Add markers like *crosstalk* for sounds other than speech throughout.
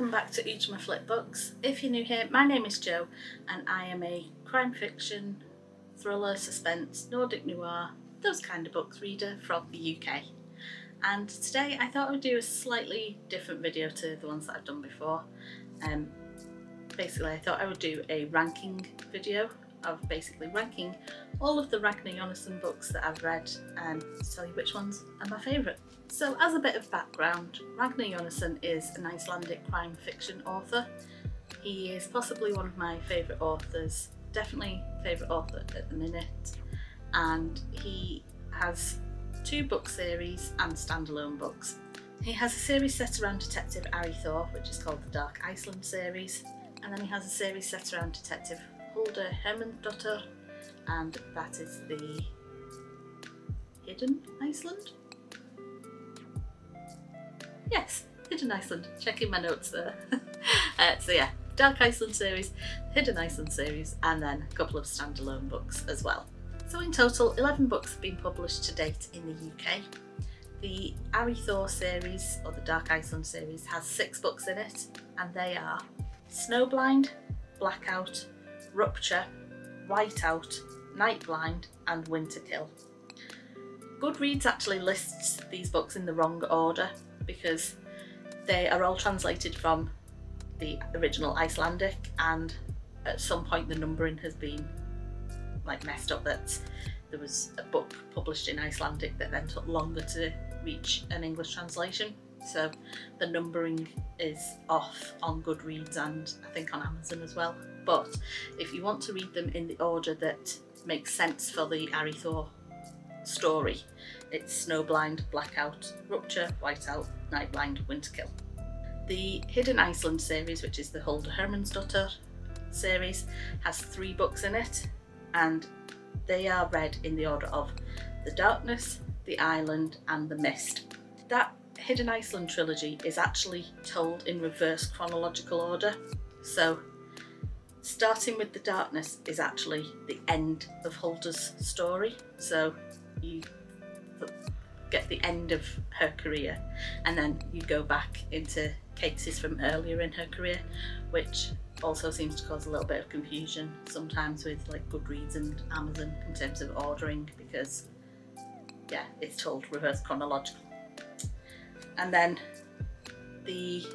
welcome back to Oojamaflip Books. If you're new here, my name is Jo and I am a crime fiction, thriller, suspense, Nordic noir, those kind of books reader from the UK. And today I thought I would do a slightly different video to the ones that I've done before. Um, basically I thought I would do a ranking video of basically ranking all of the Ragnar Jonasson books that I've read and tell you which ones are my favourite. So as a bit of background, Ragnar Jonasson is an Icelandic crime fiction author. He is possibly one of my favourite authors, definitely favourite author at the minute, and he has two book series and standalone books. He has a series set around Detective Ari Thor, which is called the Dark Iceland series, and then he has a series set around Detective Hulda Hermannsdottir, and that is the Hidden Iceland Yes, Hidden Iceland. Checking my notes there. *laughs* uh, so yeah, Dark Iceland series, Hidden Iceland series, and then a couple of standalone books as well. So in total, 11 books have been published to date in the UK. The Ari Thor series, or the Dark Iceland series, has six books in it, and they are Snowblind, Blackout, Rupture, Whiteout, Nightblind, and Winterkill. Goodreads actually lists these books in the wrong order, because they are all translated from the original Icelandic and at some point the numbering has been like messed up that there was a book published in Icelandic that then took longer to reach an English translation so the numbering is off on Goodreads and I think on Amazon as well but if you want to read them in the order that makes sense for the Ari Thor story it's Snowblind, Blackout, Rupture, Whiteout, Nightblind, Winterkill. The Hidden Iceland series, which is the Hulda Hermannsdottir series, has three books in it and they are read in the order of The Darkness, The Island and The Mist. That Hidden Iceland trilogy is actually told in reverse chronological order. So starting with The Darkness is actually the end of Hulda's story. So you get the end of her career and then you go back into cases from earlier in her career which also seems to cause a little bit of confusion sometimes with like Goodreads and Amazon in terms of ordering because yeah it's told reverse chronological and then the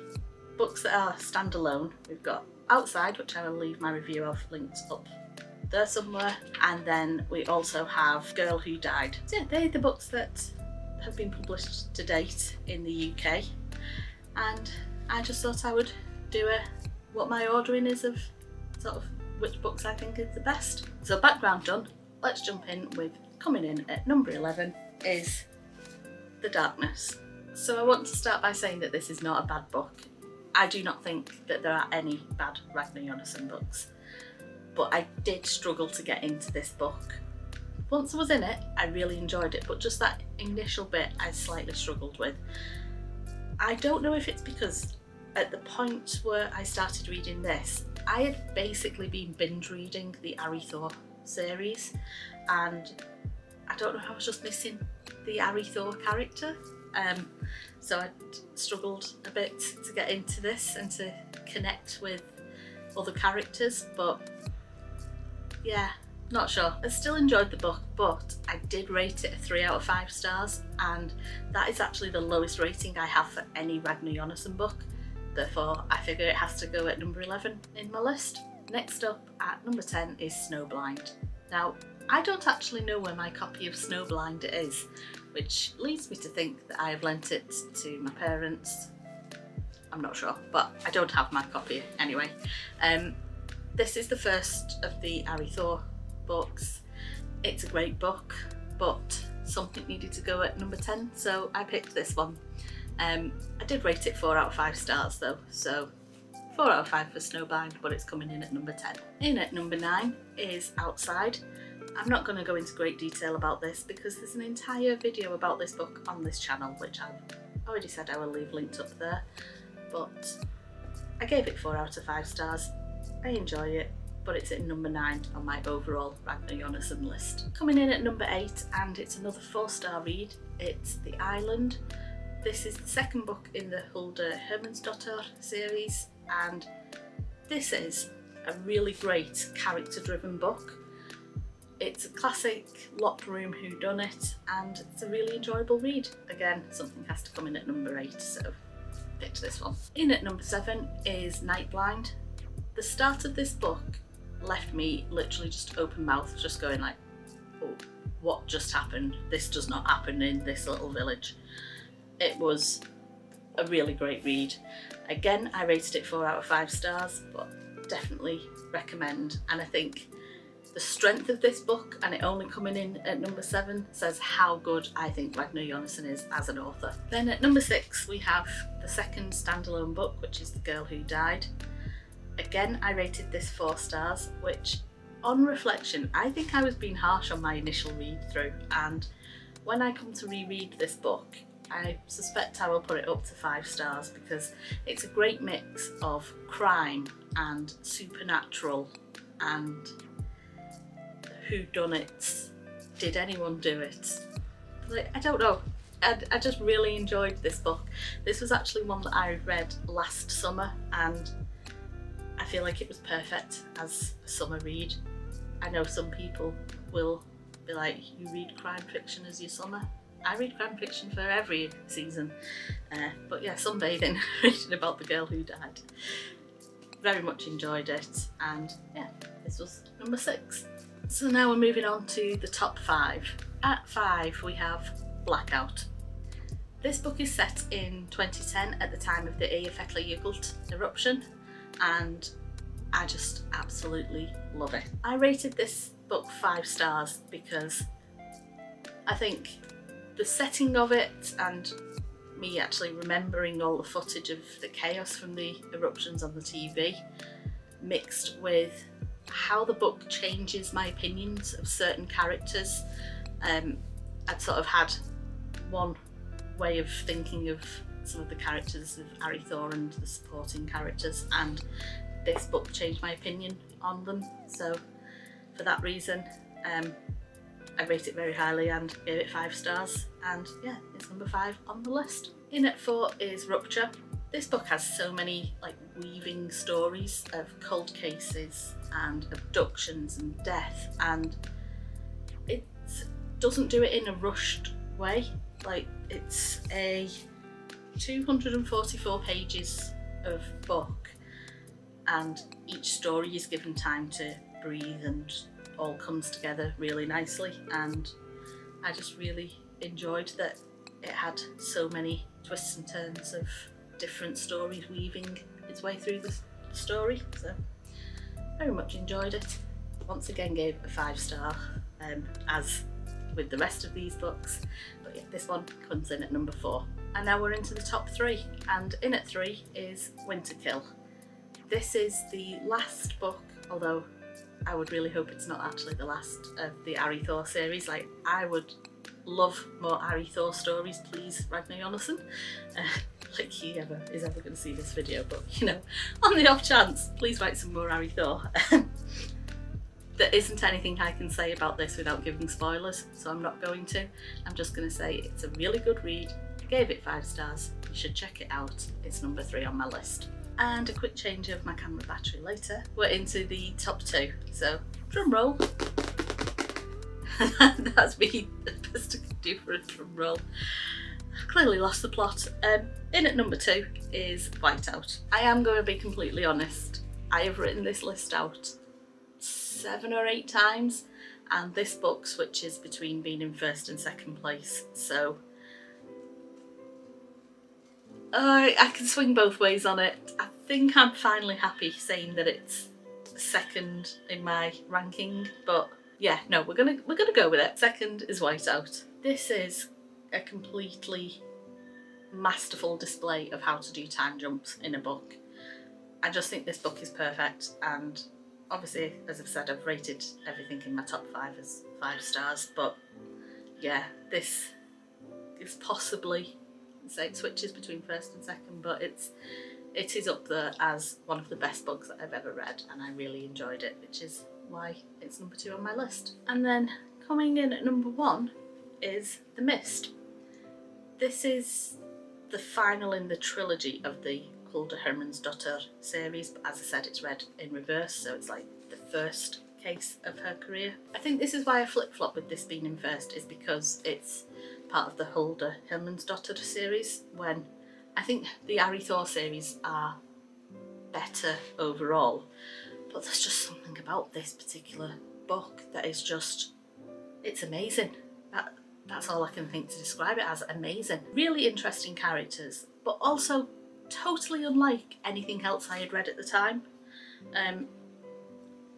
books that are standalone we've got Outside which I will leave my review of linked up there somewhere and then we also have Girl Who Died. So yeah, they're the books that have been published to date in the UK and I just thought I would do a what my ordering is of sort of which books I think is the best. So background done, let's jump in with coming in at number 11 is The Darkness. So I want to start by saying that this is not a bad book. I do not think that there are any bad Ragnar Jonasson books, but I did struggle to get into this book once I was in it, I really enjoyed it, but just that initial bit I slightly struggled with. I don't know if it's because at the point where I started reading this, I had basically been binge reading the Ari Thor series and I don't know, if I was just missing the Ari Thor character. Um, so I struggled a bit to get into this and to connect with other characters, but yeah, not sure. I still enjoyed the book, but I did rate it a 3 out of 5 stars, and that is actually the lowest rating I have for any Ragnar Jonasson book. Therefore, I figure it has to go at number 11 in my list. Next up at number 10 is Snowblind. Now, I don't actually know where my copy of Snowblind is, which leads me to think that I have lent it to my parents. I'm not sure, but I don't have my copy anyway. Um, this is the first of the Ari Thor books. It's a great book, but something needed to go at number 10, so I picked this one. Um, I did rate it 4 out of 5 stars though, so 4 out of 5 for Snowblind, but it's coming in at number 10. In at number 9 is Outside. I'm not going to go into great detail about this because there's an entire video about this book on this channel, which I've already said I will leave linked up there, but I gave it 4 out of 5 stars. I enjoy it but it's at number 9 on my overall Ragnar Jonasson list. Coming in at number 8 and it's another 4 star read, it's The Island This is the second book in the Hulda Hermannsdottir series and this is a really great character driven book. It's a classic locked room whodunit and it's a really enjoyable read. Again, something has to come in at number 8 so picked this one. In at number 7 is Night Blind. The start of this book left me literally just open mouth just going like oh, what just happened? This does not happen in this little village. It was a really great read. Again, I rated it 4 out of 5 stars, but definitely recommend. And I think the strength of this book and it only coming in at number 7 says how good I think Ragnar Jonasson is as an author. Then at number 6 we have the second standalone book, which is The Girl Who Died. Again, I rated this 4 stars, which on reflection, I think I was being harsh on my initial read through and when I come to reread this book, I suspect I will put it up to five stars because it's a great mix of crime and supernatural and who done it did anyone do it like, I don't know I, I just really enjoyed this book this was actually one that I read last summer and I feel like it was perfect as a summer read I know some people will be like you read crime fiction as your summer I read crime fiction for every season. Uh, but yeah, sunbathing, *laughs* reading about the girl who died. Very much enjoyed it, and yeah, this was number six. So now we're moving on to the top five. At five, we have Blackout. This book is set in 2010 at the time of the Eyjafjallajökull eruption, and I just absolutely love it. I rated this book five stars because I think the setting of it and me actually remembering all the footage of the chaos from the eruptions on the TV mixed with how the book changes my opinions of certain characters. Um, I'd sort of had one way of thinking of some of the characters of Ari Thor and the supporting characters and this book changed my opinion on them so for that reason um, I rate it very highly and gave it five stars and yeah it's number five on the list. In at four is Rupture. This book has so many like weaving stories of cold cases and abductions and death and it doesn't do it in a rushed way. Like it's a 244 pages of book and each story is given time to breathe and all comes together really nicely and I just really enjoyed that it had so many twists and turns of different stories weaving its way through the story so very much enjoyed it once again gave a five star um, as with the rest of these books but yeah this one comes in at number four and now we're into the top three and in at three is Winterkill this is the last book although I would really hope it's not actually the last of the Ari Thor series. Like, I would love more Ari Thor stories, please, Ragnar Jonasson. Uh, *laughs* like he ever is ever going to see this video, but you know, *laughs* on the off chance, please write some more Ari Thor. *laughs* there isn't anything I can say about this without giving spoilers, so I'm not going to. I'm just going to say it's a really good read. I gave it five stars. You should check it out. It's number three on my list and a quick change of my camera battery later, we're into the top two. So drum roll. *laughs* That's me the best I can do for a drum roll. Clearly lost the plot. Um, in at number two is Whiteout. I am going to be completely honest. I have written this list out seven or eight times and this book switches between being in first and second place. So I, I can swing both ways on it. I think I'm finally happy saying that it's second in my ranking, but yeah, no, we're gonna we're gonna go with it. Second is Whiteout. This is a completely masterful display of how to do time jumps in a book. I just think this book is perfect and obviously as I've said I've rated everything in my top five as five stars but yeah this is possibly say it switches between first and second, but it's it is up there as one of the best books that I've ever read and I really enjoyed it, which is why it's number two on my list. And then coming in at number one is The Mist. This is the final in the trilogy of the Hulda Hermannsdottir series, but as I said, it's read in reverse, so it's like the first case of her career. I think this is why I flip-flop with this being in first, is because it's part of the Hulda Hermannsdottir series, when I think the Ari Thor series are better overall, but there's just something about this particular book that is just, it's amazing. That, that's all I can think to describe it as, amazing. Really interesting characters, but also totally unlike anything else I had read at the time. Um,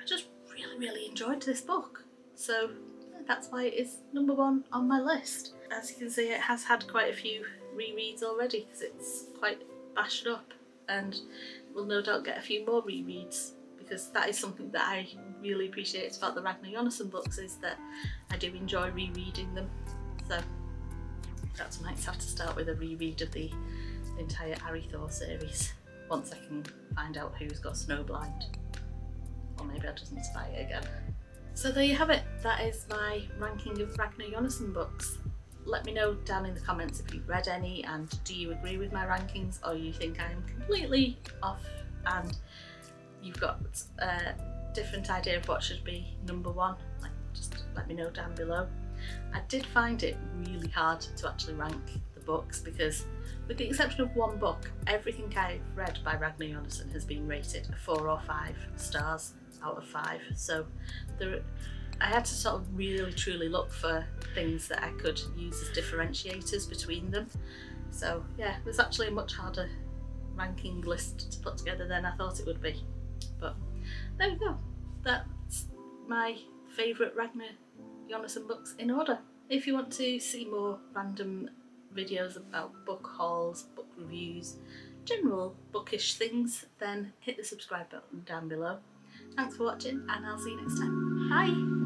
I just really, really enjoyed this book. So that's why it is number one on my list. As you can see, it has had quite a few rereads already because it's quite bashed up and will no doubt get a few more rereads because that is something that I really appreciate about the Ragnar Jonasson books is that I do enjoy rereading them. So that's might have to start with a reread of the entire Ari Thor series once I can find out who's got Snowblind. Or maybe I'll just it again. So there you have it, that is my ranking of Ragnar Jonasson books. Let me know down in the comments if you've read any and do you agree with my rankings or you think I'm completely off and you've got a different idea of what should be number one, like just let me know down below. I did find it really hard to actually rank the books because with the exception of one book, everything I've read by Ragnar Jonasson has been rated four or five stars out of five. So there, I had to sort of really truly look for things that I could use as differentiators between them. So yeah, it was actually a much harder ranking list to put together than I thought it would be. But there we go. That's my favourite Ragnar Jonasson books in order. If you want to see more random videos about book hauls, book reviews, general bookish things, then hit the subscribe button down below. Thanks for watching and I'll see you next time. Bye!